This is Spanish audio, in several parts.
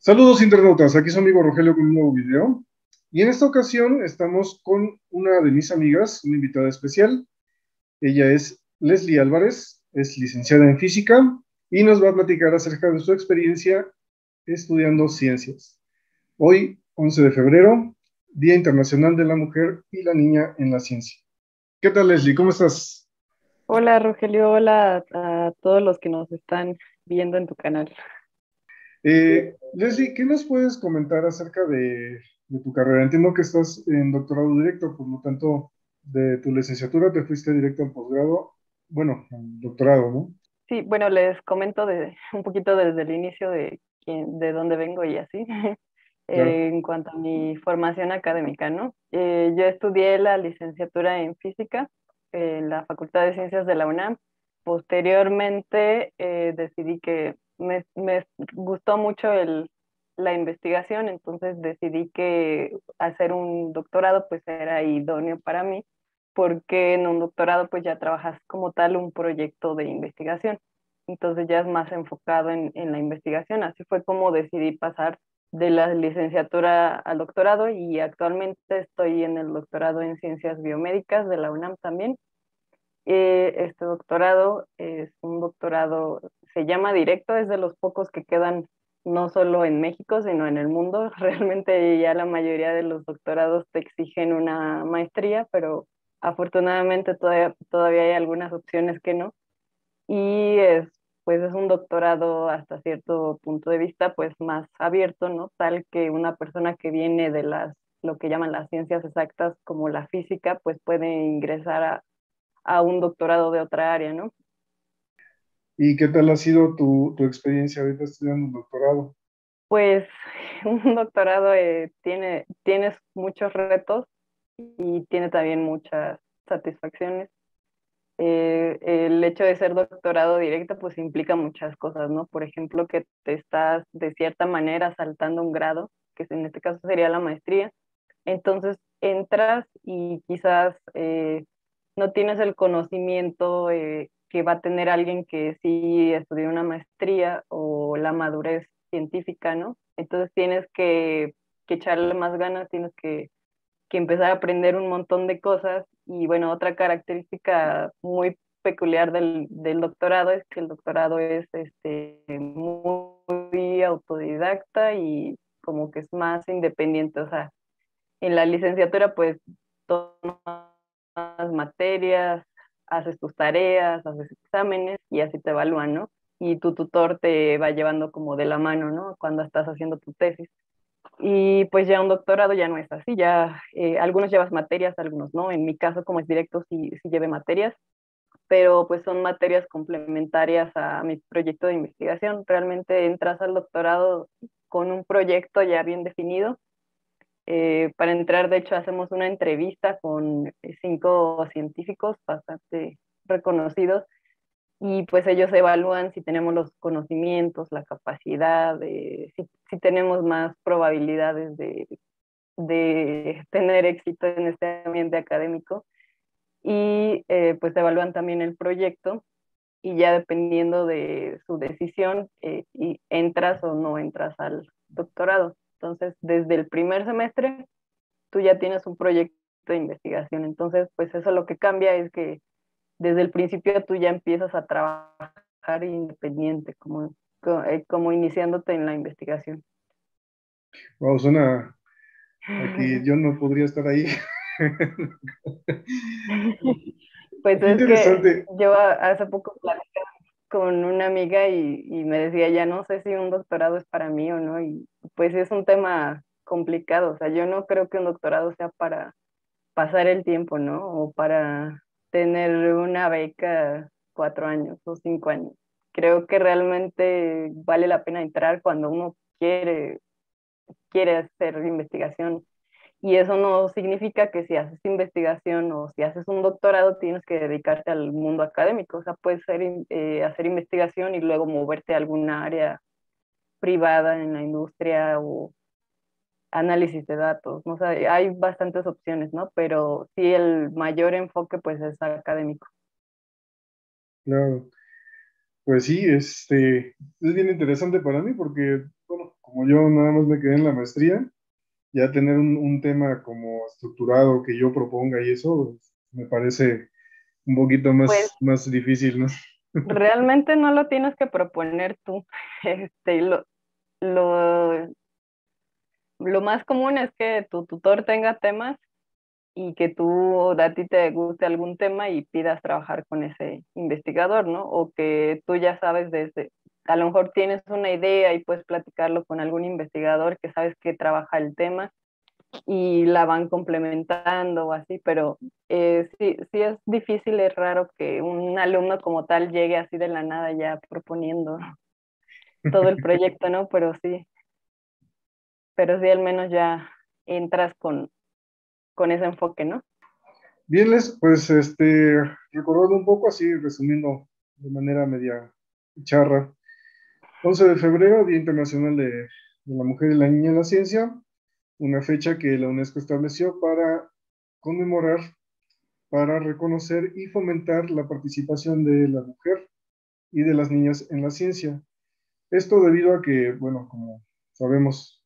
Saludos internautas, aquí su amigo Rogelio con un nuevo video. Y en esta ocasión estamos con una de mis amigas, una invitada especial. Ella es Leslie Álvarez, es licenciada en física y nos va a platicar acerca de su experiencia estudiando ciencias. Hoy, 11 de febrero, Día Internacional de la Mujer y la Niña en la Ciencia. ¿Qué tal, Leslie? ¿Cómo estás? Hola, Rogelio. Hola a todos los que nos están viendo en tu canal. Eh, Leslie, ¿qué nos puedes comentar acerca de, tu carrera? Entiendo que estás en doctorado directo, por lo tanto, de tu licenciatura te fuiste directo al posgrado, bueno, al doctorado, ¿no? Sí, bueno, les comento de, un poquito desde el inicio de, quién, de dónde vengo y así. Eh, en cuanto a mi formación académica, ¿no? Eh, yo estudié la licenciatura en física en la Facultad de Ciencias de la UNAM. Posteriormente decidí que me, me gustó mucho el, la investigación, entonces decidí que hacer un doctorado pues era idóneo para mí, porque en un doctorado pues ya trabajas como tal un proyecto de investigación, entonces ya es más enfocado en, en la investigación, así fue como decidí pasar de la licenciatura al doctorado y actualmente estoy en el doctorado en ciencias biomédicas de la UNAM también. Eh, este doctorado es un doctorado se llama directo, es de los pocos que quedan no solo en México, sino en el mundo. Realmente ya la mayoría de los doctorados te exigen una maestría, pero afortunadamente todavía, todavía hay algunas opciones que no. Y es, pues es un doctorado hasta cierto punto de vista pues más abierto, ¿no? Tal que una persona que viene de las, lo que llaman las ciencias exactas como la física, pues puede ingresar a, a un doctorado de otra área, ¿no? ¿Y qué tal ha sido tu, tu experiencia ahorita estudiando un doctorado? Pues un doctorado eh, tiene, tienes muchos retos y tiene también muchas satisfacciones. Eh, el hecho de ser doctorado directo pues implica muchas cosas, ¿no? Por ejemplo, que te estás de cierta manera saltando un grado, que en este caso sería la maestría. Entonces entras y quizás eh, no tienes el conocimiento que va a tener alguien que sí estudió una maestría o la madurez científica, ¿no? Entonces tienes que, que echarle más ganas, tienes que, que, empezar a aprender un montón de cosas. Y bueno, otra característica muy peculiar del, del doctorado es que el doctorado es este, muy autodidacta y como que es más independiente. O sea, en la licenciatura pues tomas materias, haces tus tareas, haces exámenes y así te evalúan, ¿no? Y tu tutor te va llevando como de la mano, ¿no? Cuando estás haciendo tu tesis. Y pues ya un doctorado ya no es así, ya eh, algunos llevas materias, algunos no. En mi caso, como es directo, sí, sí llevé materias, pero pues son materias complementarias a mi proyecto de investigación. Realmente entras al doctorado con un proyecto ya bien definido eh, para entrar, de hecho, hacemos una entrevista con eh, cinco científicos bastante reconocidos y pues ellos evalúan si tenemos los conocimientos, la capacidad, si, si, tenemos más probabilidades de, de, tener éxito en este ambiente académico y eh, pues evalúan también el proyecto y ya dependiendo de su decisión entras o no entras al doctorado. Entonces, desde el primer semestre, tú ya tienes un proyecto de investigación. Entonces, pues eso lo que cambia es que desde el principio tú ya empiezas a trabajar independiente, como, eh, como iniciándote en la investigación. Wow, suena aquí, yo no podría estar ahí. pues es que yo hace poco platicaba con una amiga y, y, me decía, ya no sé si un doctorado es para mí o no, y pues es un tema complicado, o sea, yo no creo que un doctorado sea para pasar el tiempo, ¿no? O para tener una beca cuatro años o cinco años. Creo que realmente vale la pena entrar cuando uno quiere, quiere hacer investigación y eso no significa que si haces investigación o si haces un doctorado tienes que dedicarte al mundo académico. O sea, puedes ser, eh, hacer investigación y luego moverte a alguna área privada en la industria o análisis de datos. O sea, hay bastantes opciones, ¿no? Pero sí el mayor enfoque pues es académico. Claro. Pues sí, este, es bien interesante para mí porque, bueno, como yo nada más me quedé en la maestría, ya tener un, tema como estructurado que yo proponga y eso me parece un poquito más, pues más difícil, ¿no? Realmente no lo tienes que proponer tú. Este, lo, lo, lo más común es que tu tutor tenga temas y que tú a ti te guste algún tema y pidas trabajar con ese investigador, ¿no? O que tú ya sabes desde, a lo mejor tienes una idea y puedes platicarlo con algún investigador que sabes que trabaja el tema y la van complementando o así, pero eh, sí, sí es difícil, es raro que un alumno como tal llegue así de la nada ya proponiendo todo el proyecto, ¿no? Pero sí, pero sí al menos ya entras con, con ese enfoque, ¿no? Bien, Les, pues este, recordando un poco así, resumiendo de manera media charra, 11 de febrero, Día Internacional de, de la Mujer y la Niña en la Ciencia, una fecha que la UNESCO estableció para conmemorar, para reconocer y fomentar la participación de la mujer y de las niñas en la ciencia. Esto debido a que, bueno, como sabemos,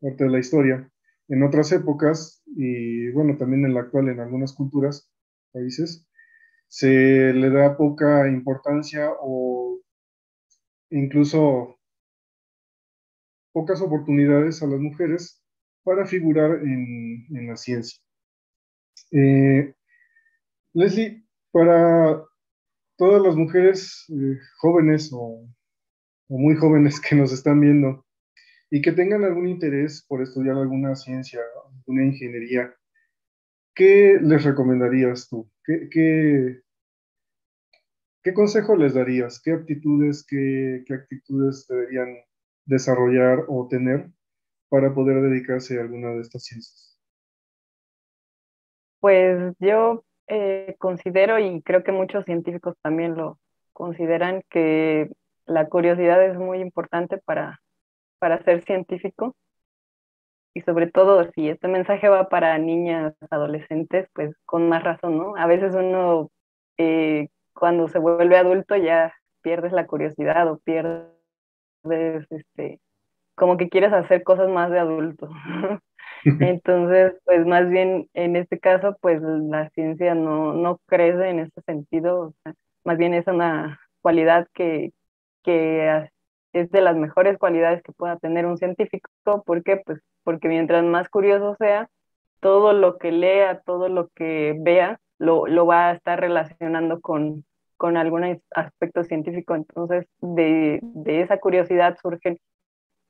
parte de la historia, en otras épocas y, bueno, también en la actual, en algunas culturas, países, se le da poca importancia o incluso pocas oportunidades a las mujeres para figurar en, la ciencia. Eh, Leslie, para todas las mujeres eh, jóvenes o, muy jóvenes que nos están viendo y que tengan algún interés por estudiar alguna ciencia, alguna ingeniería, ¿qué les recomendarías tú? ¿Qué, consejo les darías? ¿Qué aptitudes, qué, qué actitudes deberían desarrollar o tener para poder dedicarse a alguna de estas ciencias? Pues yo eh, considero, y creo que muchos científicos también lo consideran, que la curiosidad es muy importante para, para ser científico. Y sobre todo, si este mensaje va para niñas, adolescentes, pues con más razón, ¿no? A veces uno, eh, cuando se vuelve adulto, ya pierdes la curiosidad o pierdes este, como que quieres hacer cosas más de adulto. Entonces, pues más bien en este caso, pues la ciencia no, no crece en ese sentido, más bien es una cualidad que, que es de las mejores cualidades que pueda tener un científico. ¿Por qué? Pues porque mientras más curioso sea, todo lo que lea, todo lo que vea, lo, lo va a estar relacionando con, con algún aspecto científico. Entonces, de, de esa curiosidad surgen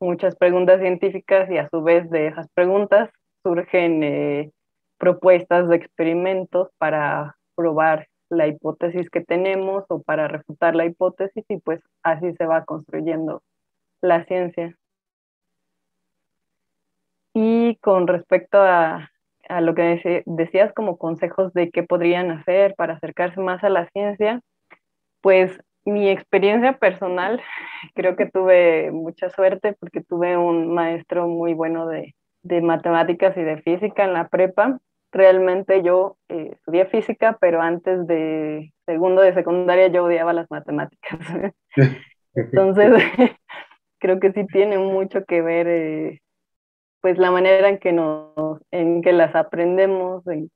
muchas preguntas científicas y a su vez de esas preguntas surgen eh, propuestas de experimentos para probar la hipótesis que tenemos o para refutar la hipótesis y pues así se va construyendo la ciencia. Y con respecto a, a lo que decías como consejos de qué podrían hacer para acercarse más a la ciencia, pues mi experiencia personal, creo que tuve mucha suerte porque tuve un maestro muy bueno de, matemáticas y de física en la prepa. Realmente yo eh, estudié física, pero antes de segundo de secundaria yo odiaba las matemáticas. Entonces, creo que sí tiene mucho que ver eh, pues la manera en que, nos, en que las aprendemos, eh,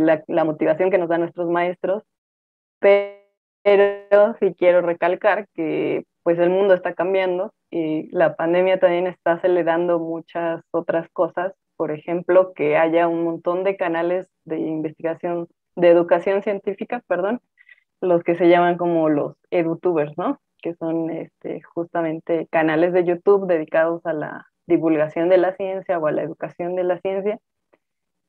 la, la motivación que nos dan nuestros maestros. Pero pero sí quiero recalcar que pues el mundo está cambiando y la pandemia también está acelerando muchas otras cosas, por ejemplo, que haya un montón de canales de investigación, de educación científica, perdón, los que se llaman como los edutubers, ¿no? Que son este, justamente canales de YouTube dedicados a la divulgación de la ciencia o a la educación de la ciencia.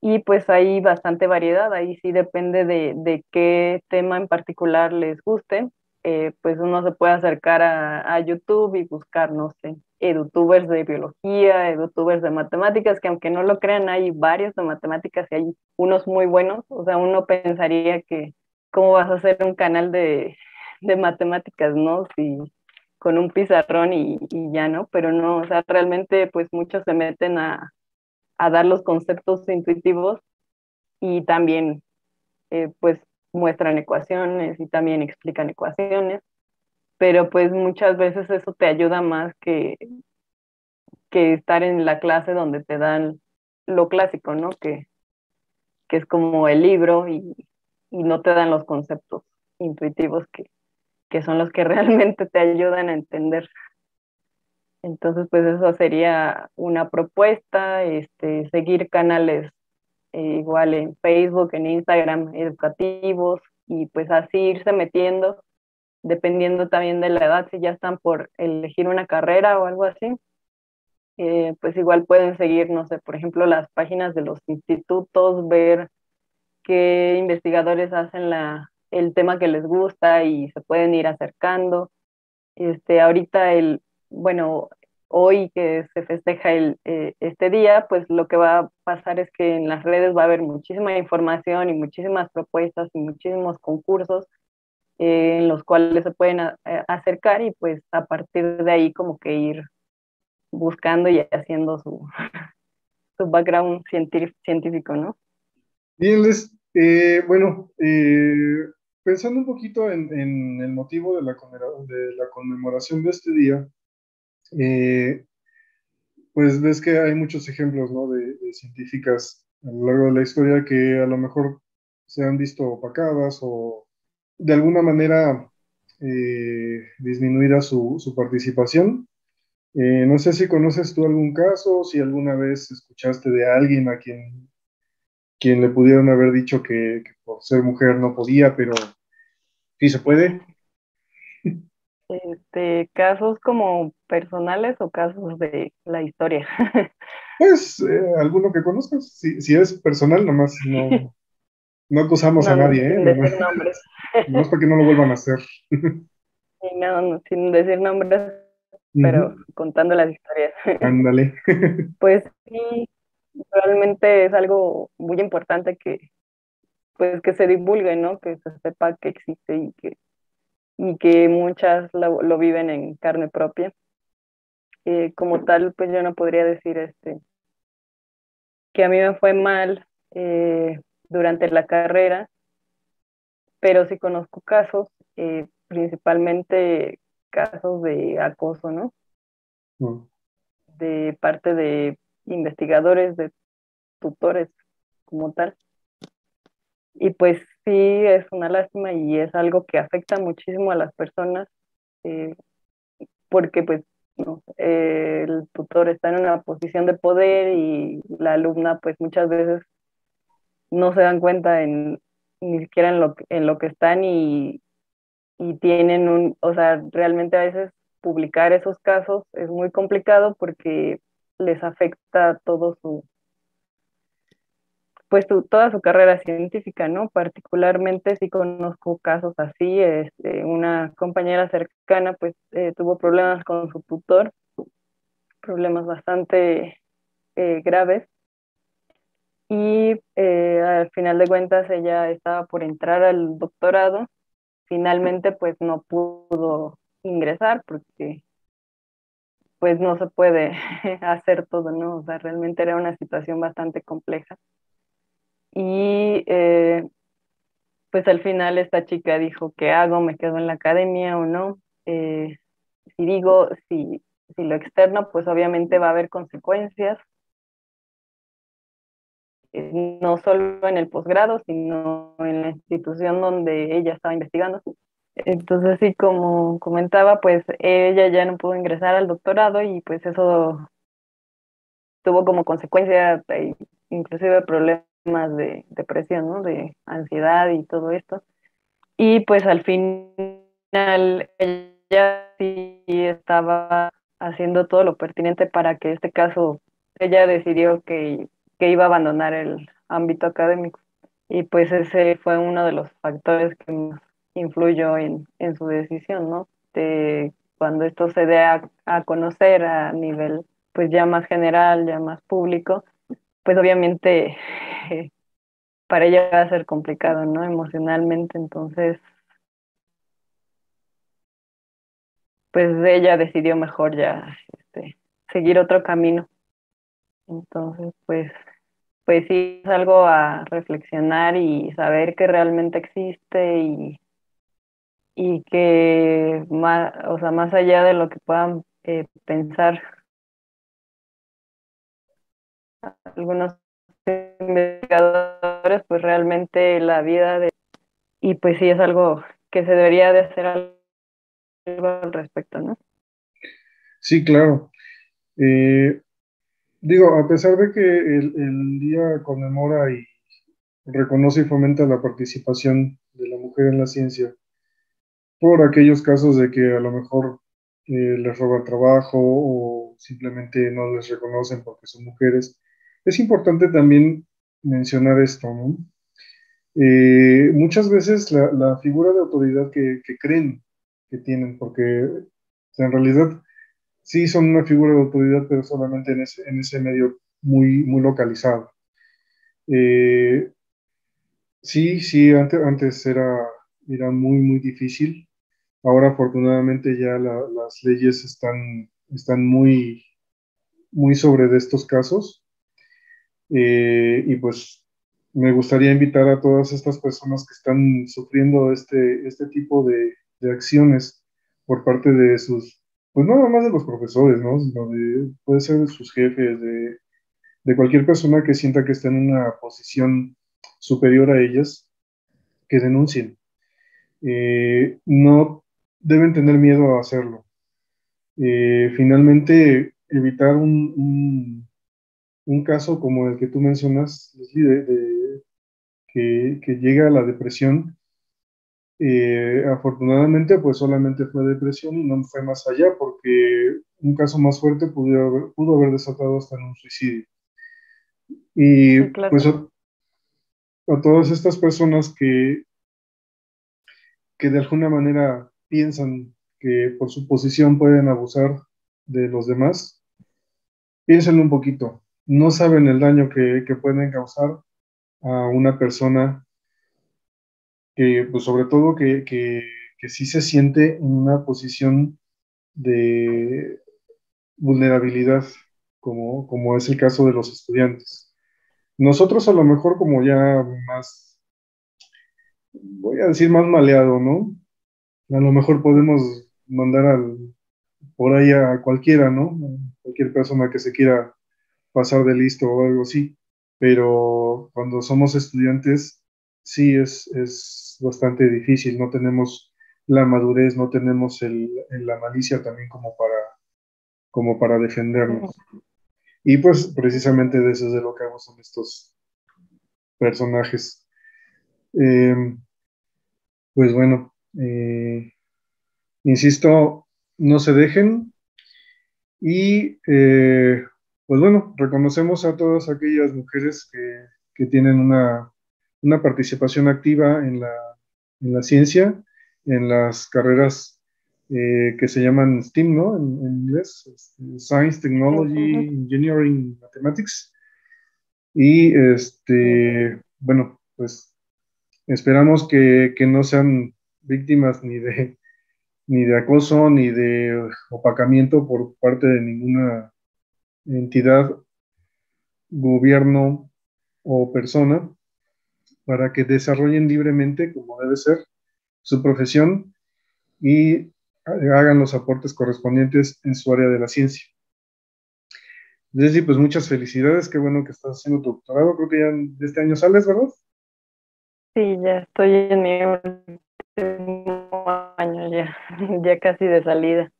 Y pues hay bastante variedad, ahí sí depende de, de qué tema en particular les guste, eh, pues uno se puede acercar a, a, YouTube y buscar, no sé, edutubers de biología, edutubers de matemáticas, que aunque no lo crean, hay varios de matemáticas y hay unos muy buenos, o sea, uno pensaría que cómo vas a hacer un canal de, de matemáticas, ¿no? Si con un pizarrón y, ya, ¿no? Pero no, o sea, realmente pues muchos se meten a, dar los conceptos intuitivos y también eh, pues muestran ecuaciones y también explican ecuaciones, pero pues muchas veces eso te ayuda más que, que estar en la clase donde te dan lo clásico, ¿no? Que, que es como el libro y no te dan los conceptos intuitivos que, que son los que realmente te ayudan a entender. Entonces, pues eso sería una propuesta, este, seguir canales eh, igual en Facebook, en Instagram, educativos, y pues así irse metiendo, dependiendo también de la edad, si ya están por elegir una carrera o algo así, eh, pues igual pueden seguir, no sé, por ejemplo, las páginas de los institutos, ver qué investigadores hacen la, el tema que les gusta y se pueden ir acercando. Este, ahorita el, bueno, hoy que se festeja el, eh, este día, pues lo que va a pasar es que en las redes va a haber muchísima información y muchísimas propuestas y muchísimos concursos eh, en los cuales se pueden acercar y pues a partir de ahí como que ir buscando y haciendo su, su background científico, ¿no? Bien, Les, eh, bueno, eh, pensando un poquito en, el motivo de la, conmemoración de este día, eh, pues ves que hay muchos ejemplos ¿no? de, científicas a lo largo de la historia que a lo mejor se han visto opacadas o de alguna manera disminuida su, su participación. Eh, no sé si conoces tú algún caso, si alguna vez escuchaste de alguien a quien, quien le pudieron haber dicho que, por ser mujer no podía, pero sí se puede. Este, ¿Casos como personales o casos de la historia? pues eh, alguno que conozcas, si, si es personal, nomás no, no acusamos a nadie, ¿eh? Sin decir nombres. No es para que no lo vuelvan a hacer. no, no, sin decir nombres, pero contando las historias. Ándale. pues sí, realmente es algo muy importante que pues que se divulgue, ¿no? Que se sepa que existe y que, y que muchas lo, viven en carne propia. Eh, como tal, pues yo no podría decir este que a mí me fue mal eh, durante la carrera, pero sí conozco casos, eh, principalmente casos de acoso, ¿no? Mm. De parte de investigadores, de tutores como tal. Y pues sí, es una lástima y es algo que afecta muchísimo a las personas, eh, porque pues no, el tutor está en una posición de poder y la alumna pues muchas veces no se dan cuenta en, ni siquiera en lo, en lo que están y, y tienen un, o sea, realmente a veces publicar esos casos es muy complicado porque les afecta todo su, pues toda su carrera científica, ¿no? Particularmente si conozco casos así, este, una compañera cercana pues eh, tuvo problemas con su tutor, problemas bastante eh, graves, y eh, al final de cuentas ella estaba por entrar al doctorado finalmente pues no pudo ingresar porque pues no se puede hacer todo, ¿no? O sea, realmente era una situación bastante compleja. Y eh, pues al final esta chica dijo, ¿qué hago? ¿Me quedo en la academia o no? Eh, si digo, si, si lo externo, pues obviamente va a haber consecuencias eh, no solo en el posgrado, sino en la institución donde ella estaba investigando. Entonces, sí, como comentaba, pues ella ya no pudo ingresar al doctorado y pues eso tuvo como consecuencia eh, inclusive problemas de depresión, ¿no? De ansiedad y todo esto. Y pues al final ella sí estaba haciendo todo lo pertinente para que este caso, ella decidió que que iba a abandonar el ámbito académico. Y pues ese fue uno de los factores que influyó en, en su decisión, ¿no? De cuando esto se dé a, a, conocer a nivel pues ya más general, ya más público, pues obviamente para ella va a ser complicado, ¿no? Emocionalmente, entonces pues ella decidió mejor ya este, seguir otro camino. Entonces, pues pues sí es algo a reflexionar y saber que realmente existe y, y que más, o sea, más allá de lo que puedan eh, pensar algunos investigadores, pues realmente la vida de... Y pues sí es algo que se debería de hacer algo al respecto, ¿no? Sí, claro. Eh, digo, a pesar de que el, el, día conmemora y reconoce y fomenta la participación de la mujer en la ciencia, por aquellos casos de que a lo mejor eh, les roban trabajo o simplemente no les reconocen porque son mujeres, es importante también mencionar esto, ¿no? Eh, muchas veces la, la, figura de autoridad que, que, creen que tienen, porque en realidad sí son una figura de autoridad, pero solamente en ese, en ese medio muy, muy localizado. Eh, sí, sí, antes, antes era, era muy, muy difícil. Ahora afortunadamente ya la, las leyes están, están muy, muy sobre de estos casos. Eh, y pues me gustaría invitar a todas estas personas que están sufriendo este, este tipo de, de acciones por parte de sus, pues no nada más de los profesores, ¿no? Sino de, puede ser de sus jefes, de, de cualquier persona que sienta que está en una posición superior a ellas, que denuncien. Eh, no deben tener miedo a hacerlo. Eh, finalmente, evitar un, un, caso como el que tú mencionas, de, que, que, llega a la depresión, eh, afortunadamente, pues solamente fue depresión y no fue más allá, porque un caso más fuerte pudo haber, pudo haber desatado hasta en un suicidio. Y pues a, a, todas estas personas que, que de alguna manera piensan que por su posición pueden abusar de los demás, piensen un poquito. No saben el daño que, pueden causar a una persona que, pues sobre todo que, que, que sí se siente en una posición de vulnerabilidad, como, como es el caso de los estudiantes. Nosotros a lo mejor como ya más, voy a decir más maleado, ¿no? A lo mejor podemos mandar por ahí a cualquiera, ¿no? Cualquier persona que se quiera pasar de listo o algo así. Pero cuando somos estudiantes, sí es, es bastante difícil, no tenemos la madurez, no tenemos el, la malicia también como para, como para defendernos. Y pues precisamente de eso es de lo que hago son estos personajes. Eh, pues bueno, eh, insisto, no se dejen. Y eh, pues bueno, reconocemos a todas aquellas mujeres que, que tienen una, una, participación activa en la, en la, ciencia, en las carreras eh, que se llaman STEAM, ¿no? En, en inglés, este, Science, Technology, Engineering, Mathematics. Y este, bueno, pues esperamos que, que no sean víctimas ni de ni de acoso ni de opacamiento por parte de ninguna entidad, gobierno o persona para que desarrollen libremente, como debe ser, su profesión y hagan los aportes correspondientes en su área de la ciencia. Leslie, pues muchas felicidades, qué bueno que estás haciendo tu doctorado, creo que ya de este año sales, ¿verdad? Sí, ya estoy en mi último año ya, ya casi de salida.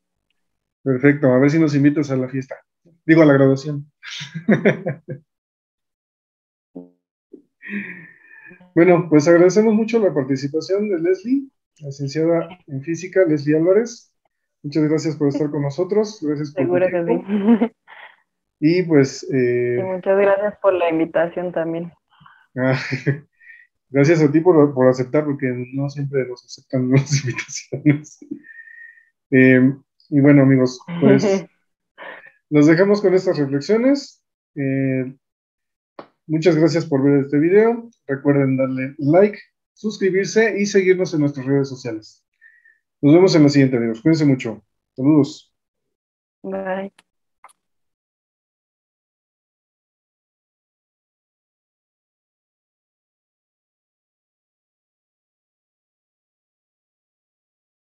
Perfecto, a ver si nos invitas a la fiesta. Digo, a la graduación. bueno, pues agradecemos mucho la participación de Leslie, licenciada en física, Leslie Álvarez. Muchas gracias por estar con nosotros. Gracias por Seguro que sí. Y pues... Eh... Y muchas gracias por la invitación también. Gracias a ti por, por, aceptar, porque no siempre nos aceptan las invitaciones. Eh, y bueno, amigos, pues nos dejamos con estas reflexiones. Eh, muchas gracias por ver este video. Recuerden darle like, suscribirse y seguirnos en nuestras redes sociales. Nos vemos en la siguiente, amigos. Cuídense mucho. Saludos. Bye.